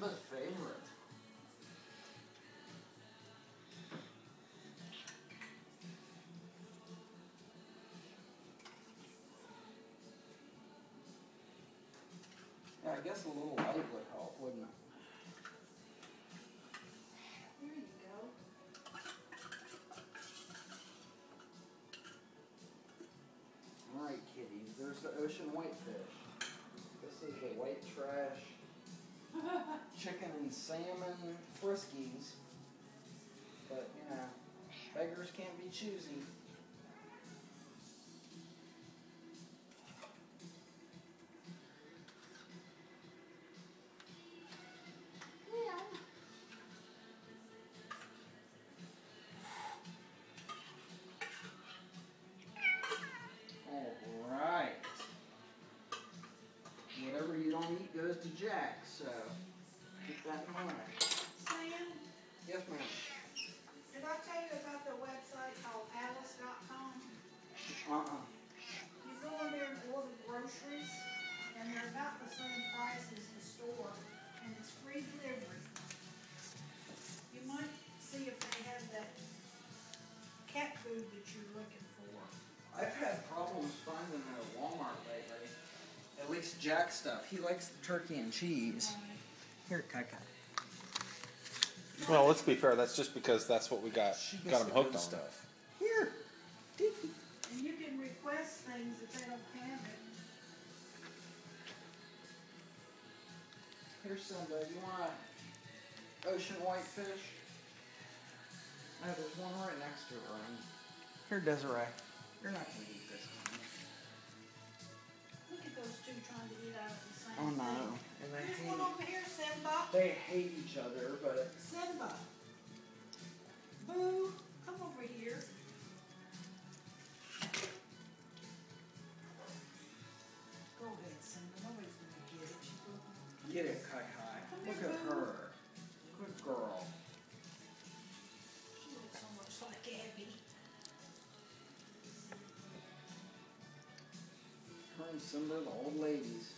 Simba's favorite. Yeah, I guess a little light would help, wouldn't it? There you go. All right, kitties, there's the ocean whitefish. Salmon friskies. But, you know, beggars can't be choosy. Alright. Whatever you don't eat goes to Jack, so keep that in mind. Sam, Yes, ma'am. did I tell you about the website called alice.com? Uh-uh. You go in there and order groceries, and they're about the same price as the store, and it's free delivery. You might see if they have that cat food that you're looking for. I've had problems finding them at Walmart lately. At least Jack stuff. He likes the turkey and cheese. Here, Kaka. Well, let's be fair. That's just because that's what we got She gets got him the hooked good on. stuff. Here, Dickie. And you can request things if they don't have it. Here's Simba. You want a ocean whitefish? No, there's one right next to it, Ryan. Here, Desiree. You're not gonna Simba. they hate each other, but Simba. Boo, come over here. Go ahead, Simba. Nobody's gonna get it. Get it, Kai Kai. Look at her. Good girl. She looks so much like Abby. Her and Simba, the old ladies.